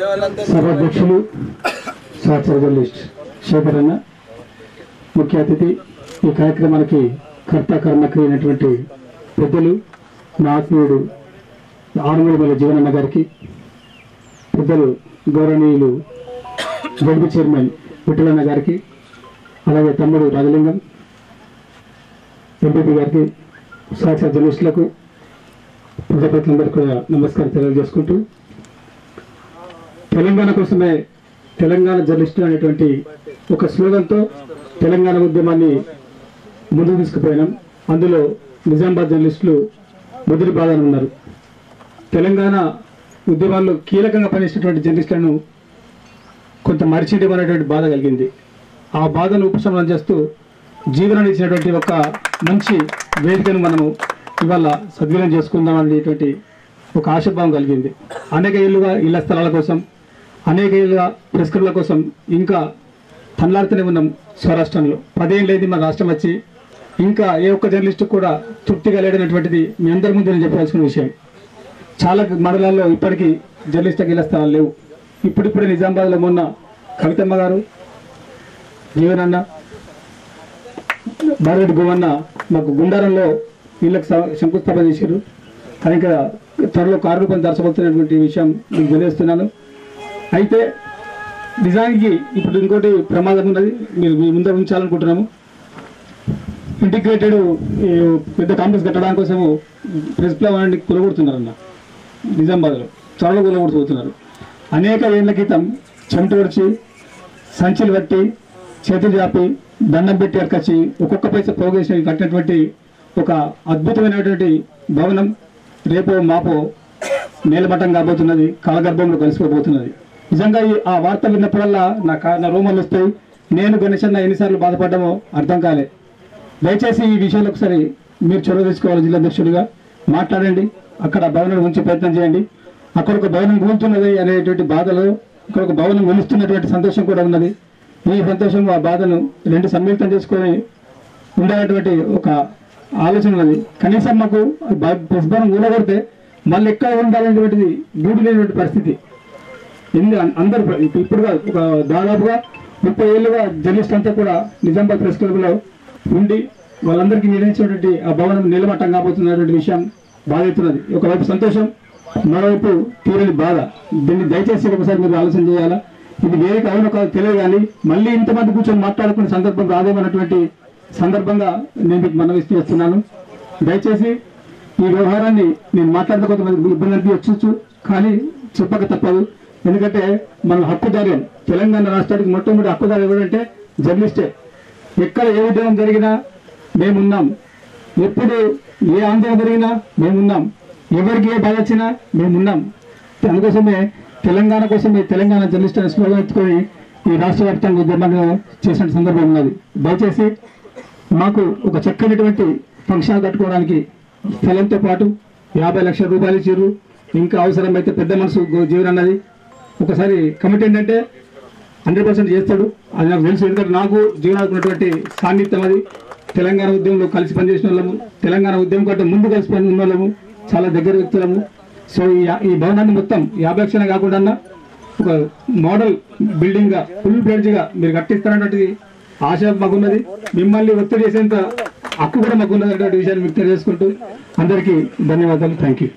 సభాధ్యక్షులు సహచర జర్నలిస్ట్ శేఖర్ అన్న ముఖ్య అతిథి ఈ కార్యక్రమానికి కర్త కర్మకి అయినటువంటి పెద్దలు నా ఆత్మీయుడు ఆరుమూల జీవనన్న గారికి పెద్దలు గౌరవనీయులు జడ్పీ చైర్మన్ విఠలన్న గారికి అలాగే తమ్ముడు రాజలింగం ఎంపీపీ గారికి సహచర జర్నలిస్టులకు ప్రజాప్రతినిధులందరికీ కూడా నమస్కారం తెలియజేసుకుంటూ తెలంగాణ కోసమే తెలంగాణ జర్నలిస్టులు అనేటువంటి ఒక స్లోగన్తో తెలంగాణ ఉద్యమాన్ని ముందుకు తీసుకుపోయినాం. అందులో నిజామాబాద్ జర్నలిస్టులు ముదిరి బాధన ఉన్నారు. తెలంగాణ ఉద్యమాల్లో కీలకంగా పనిచేసినటువంటి జర్నలిస్టులను కొంత మరిచేయడం అనేటువంటి బాధ కలిగింది. ఆ బాధను ఉపశమనం చేస్తూ జీవనాన్ని ఇచ్చినటువంటి ఒక మంచి వేదికను మనము ఇవాళ సద్వినియోగం చేసుకుందాం అనేటువంటి ఒక ఆశాభావం కలిగింది. అనేక ఇళ్ళుగా ఇళ్ళ స్థలాల కోసం అనేక ఏళ్ళుగా ప్రెస్ క్లబ్ల కోసం ఇంకా తన్లాడుతూనే ఉన్నాం స్వరాష్ట్రంలో. పదేళ్ళైంది మన రాష్ట్రం వచ్చి ఇంకా ఏ ఒక్క జర్నలిస్టు కూడా తృప్తిగా లేడనటువంటిది మీ అందరి ముందు నేను చెప్పాల్సిన విషయం. చాలా మండలాల్లో ఇప్పటికీ జర్నలిస్టులకు ఇళ్ళ స్థలాలు లేవు. ఇప్పుడిప్పుడే నిజామాబాద్లో మొన్న కవితమ్మ గారు జీవనన్న బారెడ్డి భువన్న మాకు గుండారంలో వీళ్ళకి శంకుస్థాపన చేశారు. కానీ త్వరలో కారు రూపం దర్శపడుతున్నటువంటి విషయం మీకు తెలియజేస్తున్నాను. అయితే నిజానికి ఇప్పుడు ఇంకోటి ప్రమాదం ఉన్నది. మీరు మీ ముందర ఉంచాలనుకుంటున్నాము. ఇంటిగ్రేటెడ్ పెద్ద కాంప్లెక్స్ కట్టడానికి కోసము ప్రెస్ ప్లాన్ కూలగొడుతున్నారన్న నిజామాబాద్లో త్వరలో కూలగొడుతున్నారు అనేక ఏళ్ళ క్రితం చెమట వచ్చి సంచులు పట్టి చేతులు చాపి దండం పెట్టి అక్కచ్చి ఒక్కొక్క పైస పోగేసి కట్టినటువంటి ఒక అద్భుతమైనటువంటి భవనం. రేపో మాపో నేలమట్టం కాబోతున్నది కాలగర్భంలో కలిసిపోబోతున్నది. నిజంగా ఈ ఆ వార్త విన్నప్పుడల్లా నా నా రూమర్లు వస్తాయి. నేను గణేశన్న ఎన్నిసార్లు బాధపడ్డామో అర్థం కాలే. దయచేసి ఈ విషయంలో ఒకసారి మీరు చొరవ తీసుకోవాలి జిల్లా అధ్యక్షుడిగా. మాట్లాడండి. అక్కడ భవనం ఉంచే ప్రయత్నం చేయండి. అక్కడ ఒక భవనం కూలుతున్నది అనేటువంటి బాధలు ఇక్కడ ఒక భవనం వెలుస్తున్నటువంటి సంతోషం కూడా ఉన్నది. ఈ సంతోషం ఆ బాధను రెండు సమ్మిళితం చేసుకొని ఉండేటువంటి ఒక ఆలోచన ఉన్నది. కనీసం మాకు ప్రస్తుతం భవనం కూలగొడితే మళ్ళీ ఎక్కడ ఉండాలనేటువంటిది గూడు లేనటువంటి పరిస్థితి. ఎన్ని అందరు ఇప్పుడు కాదు, ఒక దాదాపుగా ముప్పై ఏళ్ళుగా జర్నలిస్ట్ అంతా కూడా నిజామాబాద్ ప్రెస్ క్లబ్లో ఉండి వాళ్ళందరికీ నిర్ణయించినటువంటి ఆ భవనం నిలమట్టం కాబోతున్నటువంటి విషయం బాధితున్నది ఒకవైపు సంతోషం మరోవైపు తీరని బాధ. దీన్ని దయచేసి ఒకసారి మీరు ఆలోచన చేయాలా? ఇది వేరే అవునో కాదు తెలియదు కానీ మళ్ళీ ఇంతమంది కూర్చొని మాట్లాడుకునే సందర్భం రాదేమన్నటువంటి సందర్భంగా నేను మీకు మనవిస్తూ వస్తున్నాను దయచేసి ఈ వ్యవహారాన్ని నేను మాట్లాడితే కొంతమంది ఇబ్బంది అనిపించవచ్చు కానీ చెప్పక తప్పదు. ఎందుకంటే మన హక్కుదారులం. తెలంగాణ రాష్ట్రానికి మొట్టమొదటి హక్కుదారు ఎవరంటే జర్నలిస్టే. ఎక్కడ ఏ ఉద్యమం జరిగినా మేమున్నాం. ఎప్పుడు ఏ ఆందోళన జరిగినా మేమున్నాం. ఎవరికి ఏ బాధ వచ్చినా మేమున్నాం. అందుకోసమే తెలంగాణ కోసమే తెలంగాణ జర్నలిస్ట్ అనే స్లోగన్ ఎత్తుకొని ఈ రాష్ట్ర వ్యాప్తంగా ఉద్యమం చేసిన సందర్భం ఉన్నది. దయచేసి మాకు ఒక చక్కనటువంటి ఫంక్షన్ కట్టుకోవడానికి స్థలంతో పాటు యాభై లక్షల రూపాయలు ఇచ్చారు ఇంకా అవసరమైతే పెద్ద మనసు జీవనన్నది ఒకసారి కమిటీ ఏంటంటే హండ్రెడ్ పర్సెంట్ చేస్తాడు. అది నాకు తెలుసు ఎందుకంటే నాకు జీవనానికి ఉన్నటువంటి సాన్నిధ్యం అది. తెలంగాణ ఉద్యమంలో కలిసి పనిచేసిన వాళ్ళము. తెలంగాణ ఉద్యమం కంటే ముందు కలిసి పని ఉన్న వాళ్ళము. చాలా దగ్గర వ్యక్తులము. సో ఈ ఈ భవనాన్ని మొత్తం యాభై లక్షలే కాకుండా ఒక మోడల్ బిల్డింగ్గా ఫుల్ ఫ్లెడ్జ్గా మీరు కట్టిస్తారన్నటువంటి ఆశ మాకున్నది. మిమ్మల్ని ఒత్తిడి చేసేంత హక్కు కూడా మాకున్నది అనేటువంటి విషయాన్ని వ్యక్తం చేసుకుంటూ అందరికీ ధన్యవాదాలు. Thank you